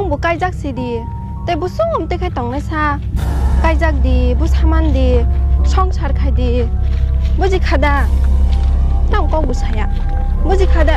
องบุใกล้จักสีดี แต่บุสู้ผมติใครต้องเลยซาใกล้จักดีบุสามันดี ช่องชาร์ใครดีบุจิคาดาต้องกองบุใช่อะบุจิคาดา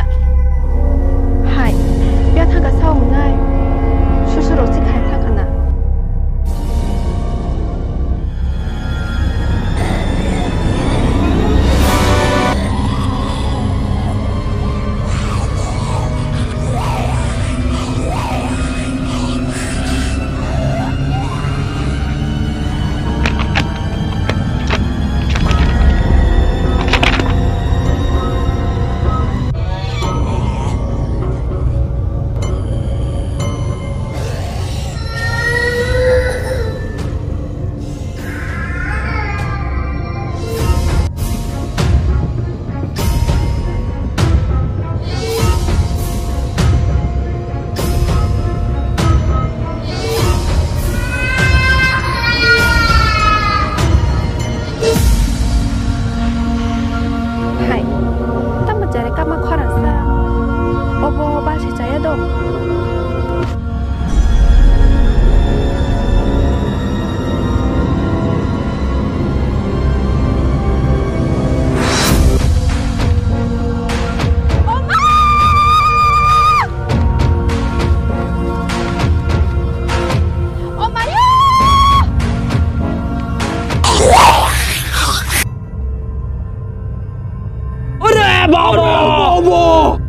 保姆保姆